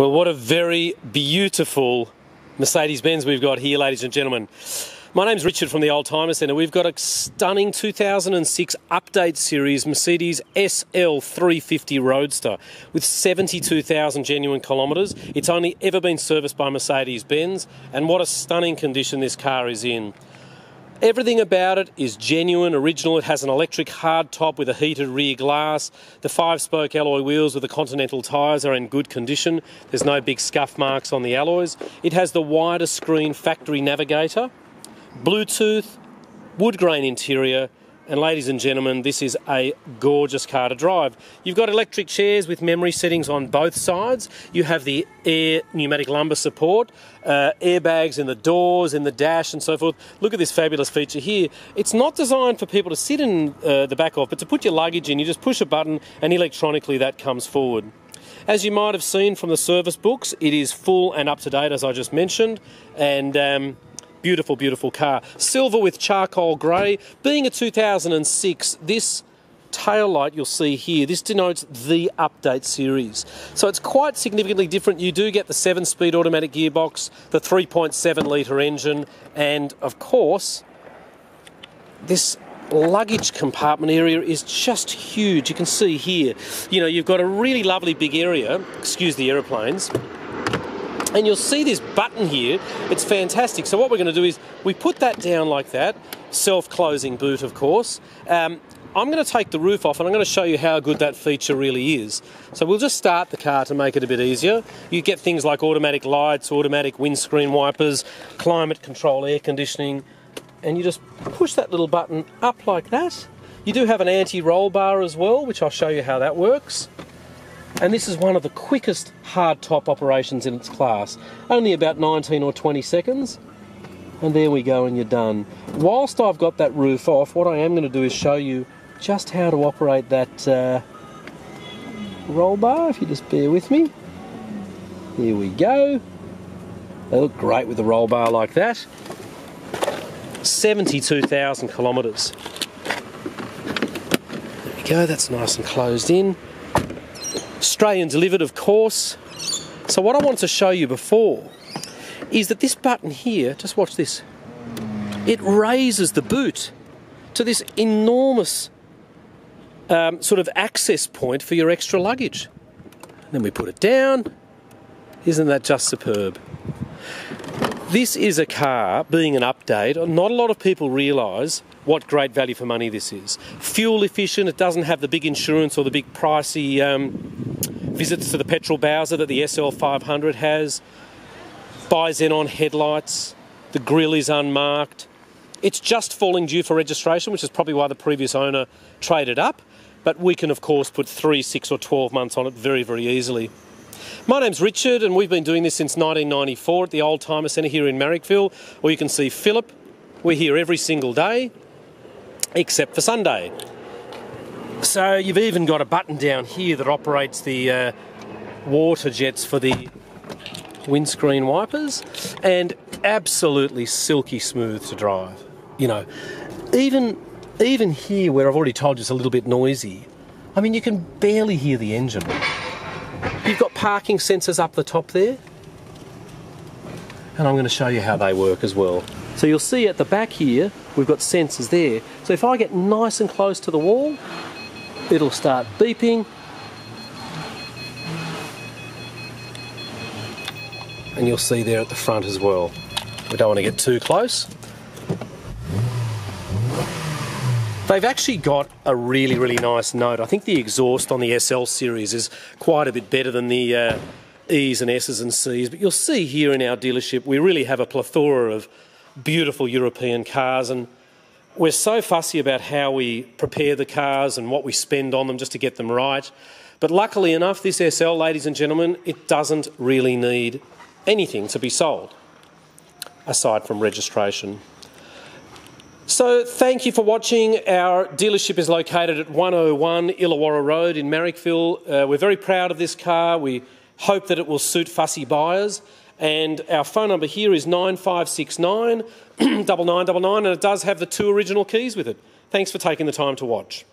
Well, what a very beautiful Mercedes Benz we've got here, ladies and gentlemen. My name's Richard from the Oldtimer Centre. We've got a stunning 2006 update series Mercedes SL350 Roadster with 72,000 genuine kilometres. It's only ever been serviced by Mercedes Benz, and what a stunning condition this car is in. Everything about it is genuine, original. It has an electric hard top with a heated rear glass. The five spoke alloy wheels with the Continental tyres are in good condition. There's no big scuff marks on the alloys. It has the wider screen factory navigator, Bluetooth, wood grain interior, and ladies and gentlemen, this is a gorgeous car to drive. You've got electric chairs with memory settings on both sides. You have the air pneumatic lumbar support, uh, airbags in the doors, in the dash, and so forth. Look at this fabulous feature here. It's not designed for people to sit in uh, the back of, but to put your luggage in, you just push a button and electronically that comes forward. As you might have seen from the service books, it is full and up to date, as I just mentioned, and um, Beautiful, beautiful car. Silver with charcoal grey. Being a 2006, this tail light you'll see here, this denotes the update series. So it's quite significantly different. You do get the 7-speed automatic gearbox, the 3.7 litre engine, and of course, this luggage compartment area is just huge. You can see here, you know, you've got a really lovely big area, excuse the aeroplanes, and you'll see this button here. It's fantastic. So what we're going to do is we put that down like that, self-closing boot, of course. Um, I'm going to take the roof off and I'm going to show you how good that feature really is. So we'll just start the car to make it a bit easier. You get things like automatic lights, automatic windscreen wipers, climate control, air conditioning, and you just push that little button up like that. You do have an anti-roll bar as well, which I'll show you how that works and this is one of the quickest hard top operations in its class. Only about 19 or 20 seconds, and there we go and you're done. Whilst I've got that roof off, what I am going to do is show you just how to operate that uh, roll bar, if you just bear with me. Here we go. They look great with the roll bar like that. 72,000 kilometres. There we go, that's nice and closed in. Australian delivered, of course. So what I wanted to show you before is that this button here, just watch this, it raises the boot to this enormous um, sort of access point for your extra luggage. And then we put it down. Isn't that just superb? This is a car, being an update, not a lot of people realise what great value for money this is. Fuel efficient, it doesn't have the big insurance or the big pricey um, visits to the petrol Bowser that the SL500 has. Bi-xenon headlights, the grille is unmarked. It's just falling due for registration, which is probably why the previous owner traded up. But we can, of course, put three, six, or 12 months on it very, very easily. My name's Richard, and we've been doing this since 1994 at the Oldtimer Centre here in Marrickville. Or you can see Philip. We're here every single day except for Sunday. So you've even got a button down here that operates the uh, water jets for the windscreen wipers and absolutely silky smooth to drive. You know, even even here where I've already told you it's a little bit noisy, I mean you can barely hear the engine. You've got parking sensors up the top there. And I'm going to show you how they work as well. So you'll see at the back here, we've got sensors there. So if I get nice and close to the wall, it'll start beeping. And you'll see there at the front as well. We don't want to get too close. They've actually got a really, really nice note. I think the exhaust on the SL series is quite a bit better than the uh, E's and S's and C's. But you'll see here in our dealership, we really have a plethora of beautiful European cars, and we're so fussy about how we prepare the cars and what we spend on them just to get them right. But luckily enough, this SL, ladies and gentlemen, it doesn't really need anything to be sold aside from registration. So, thank you for watching. Our dealership is located at 101 Illawarra Road in Marrickville. Uh, we're very proud of this car. We hope that it will suit fussy buyers. And our phone number here is 9569 9999, and it does have the two original keys with it. Thanks for taking the time to watch.